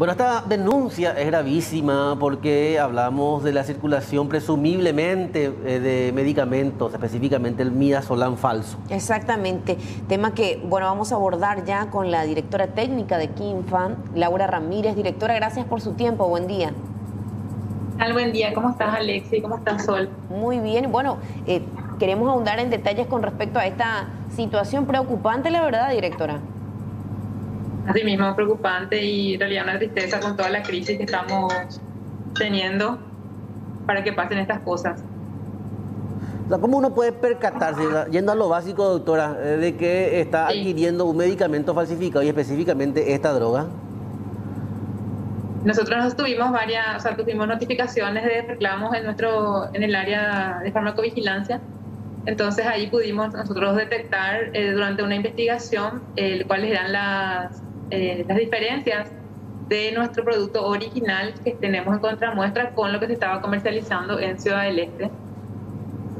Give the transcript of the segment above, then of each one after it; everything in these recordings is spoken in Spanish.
Bueno, esta denuncia es gravísima porque hablamos de la circulación presumiblemente eh, de medicamentos, específicamente el midazolam falso. Exactamente, tema que, bueno, vamos a abordar ya con la directora técnica de KINFAN, Laura Ramírez. Directora, gracias por su tiempo, buen día. Al buen día, ¿cómo estás Alexi? ¿Cómo estás Sol? Muy bien, bueno, eh, queremos ahondar en detalles con respecto a esta situación preocupante, la verdad, directora. Así mismo, preocupante y en realidad una tristeza con toda la crisis que estamos teniendo para que pasen estas cosas. ¿Cómo uno puede percatarse, yendo a lo básico, doctora, eh, de que está adquiriendo un medicamento falsificado y específicamente esta droga? Nosotros tuvimos varias, o sea, tuvimos notificaciones de reclamos en nuestro, en el área de farmacovigilancia. Entonces ahí pudimos nosotros detectar eh, durante una investigación eh, cuáles eran las eh, las diferencias de nuestro producto original que tenemos en contramuestra con lo que se estaba comercializando en Ciudad del Este.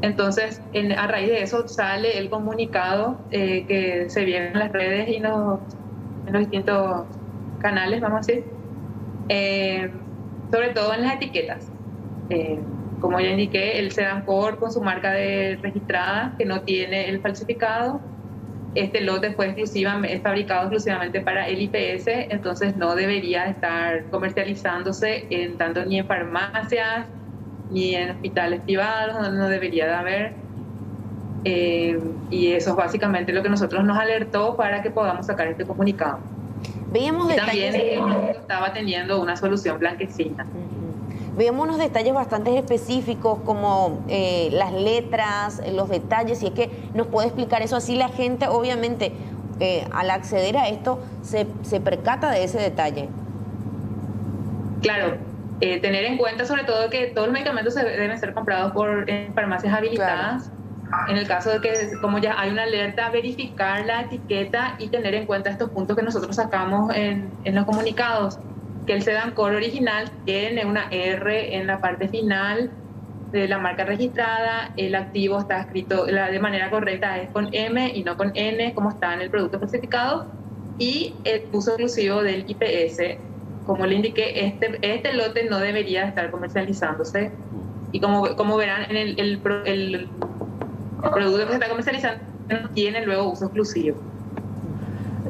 Entonces, a raíz de eso sale el comunicado eh, que se viene en las redes y en los, distintos canales, vamos a decir, eh, sobre todo en las etiquetas. como ya indiqué, el Sedancor con su marca de registrada que no tiene el falsificado este lote fue es fabricado exclusivamente para el IPS, entonces no debería estar comercializándose en tanto ni en farmacias ni en hospitales privados, no, debería de haber. Eh, y eso es básicamente lo que nosotros nos alertó para que podamos sacar este comunicado. Veíamos y también estaba teniendo una solución blanquecina. Veamos unos detalles bastante específicos como eh, las letras, los detalles, y es que nos puede explicar eso así la gente, obviamente, eh, al acceder a esto, se, se, percata de ese detalle. Claro, eh, tener en cuenta sobre todo que todos los medicamentos deben ser comprados por farmacias habilitadas. En el caso de que, como ya hay una alerta, verificar la etiqueta y tener en cuenta estos puntos que nosotros sacamos en, en los comunicados que el Sedan Core original tiene una R en la parte final de la marca registrada, el activo está escrito de manera correcta, es con M y no con N, como está en el producto especificado, y el uso exclusivo del IPS. Como le indiqué, este, este lote no debería estar comercializándose. Y como, como verán, en el, el, el producto que se está comercializando no tiene luego uso exclusivo.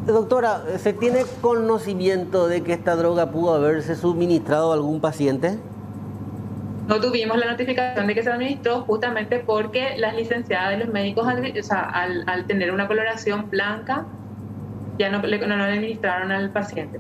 Doctora, ¿se tiene conocimiento de que esta droga pudo haberse suministrado a algún paciente? No tuvimos la notificación de que se administró justamente porque las licenciadas de los médicos, al, tener una coloración blanca, ya no, le, no, le administraron al paciente.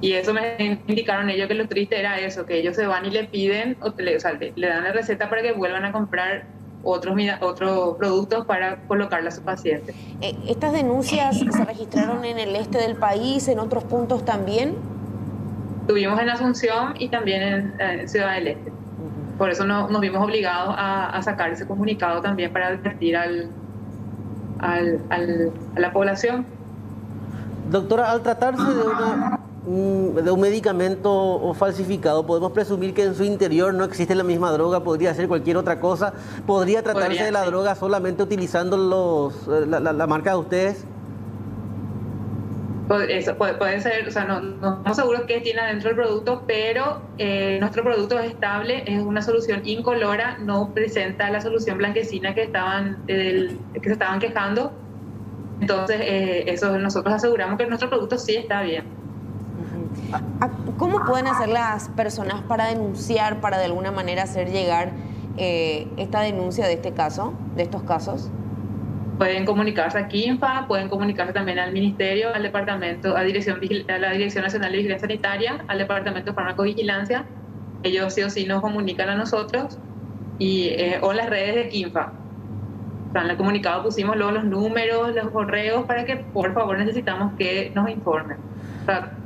Y eso me indicaron ellos que lo triste era eso, que ellos se van y le piden, o, le, le dan la receta para que vuelvan a comprar otros, otros productos para colocarla a su paciente. Eh, ¿Estas denuncias se registraron en el este del país, en otros puntos también? Tuvimos en Asunción y también en, Ciudad del Este. Por eso nos vimos obligados a, sacar ese comunicado también para advertir al, al, a la población. Doctora, al tratarse de una de un medicamento falsificado, podemos presumir que en su interior no existe la misma droga, podría ser cualquier otra cosa, podría tratarse de la droga solamente utilizando los, eh, la, marca de ustedes. Eso puede, ser, o sea, no, no estamos seguros qué tiene adentro el producto, pero eh, nuestro producto es estable, es una solución incolora, no presenta la solución blanquecina que estaban que se estaban quejando. Entonces, eh, eso nosotros aseguramos que nuestro producto sí está bien. ¿Cómo pueden hacer las personas para denunciar, para de alguna manera hacer llegar eh, esta denuncia de este caso, de estos casos? Pueden comunicarse a KINFA, pueden comunicarse también al Ministerio, al Departamento, a, Dirección, a la Dirección Nacional de Vigilancia Sanitaria, al Departamento de Farmacovigilancia. Ellos sí o sí nos comunican a nosotros y, eh, o las redes de KINFA. en el comunicado pusimos luego los números, los correos para que por favor necesitamos que nos informen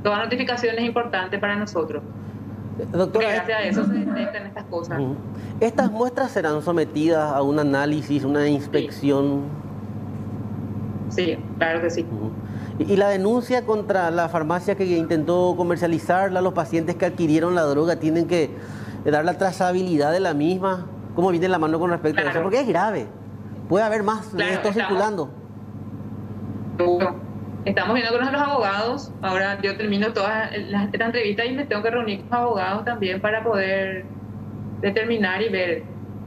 toda notificación es importante para nosotros. Doctora, gracias a eso se detectan estas cosas. ¿Estas muestras serán sometidas a un análisis, una inspección? Sí, claro que sí. ¿Y la denuncia contra la farmacia que intentó comercializarla, los pacientes que adquirieron la droga tienen que dar la trazabilidad de la misma? ¿Cómo viene la mano con respecto a eso? Porque es grave. Puede haber más de esto circulando. Estamos viendo con nuestros abogados. Ahora yo termino toda esta entrevista y me tengo que reunir con los abogados también para poder determinar y ver.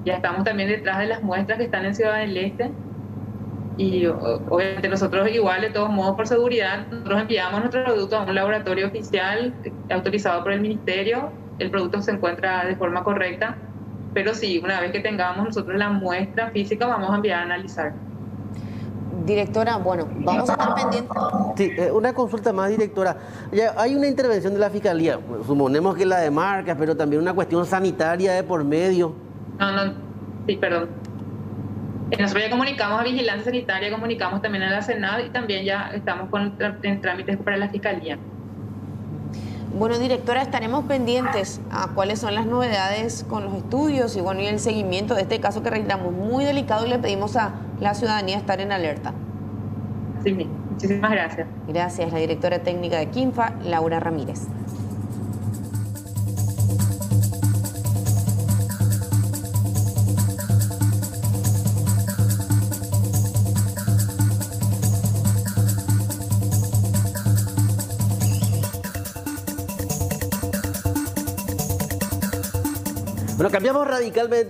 Ya estamos también detrás de las muestras que están en Ciudad del Este. Y obviamente nosotros igual, de todos modos, por seguridad, nosotros enviamos nuestro producto a un laboratorio oficial autorizado por el ministerio. El producto se encuentra de forma correcta. Pero sí, una vez que tengamos nosotros la muestra física, vamos a enviar a analizar. Directora, bueno, vamos a estar pendientes. Sí, eh, una consulta más, directora. Ya hay una intervención de la Fiscalía, suponemos que la de marcas, pero también una cuestión sanitaria de por medio. No, no, sí, perdón. Nosotros ya comunicamos a Vigilancia Sanitaria, comunicamos también a la Senado y también ya estamos con, en trámites para la Fiscalía. Bueno, directora, estaremos pendientes a cuáles son las novedades con los estudios y bueno, y el seguimiento de este caso que registramos muy delicado y le pedimos a la ciudadanía estar en alerta. Sí, muchísimas gracias. Gracias, la directora técnica de Quinfa, Laura Ramírez. Bueno, cambiamos radicalmente.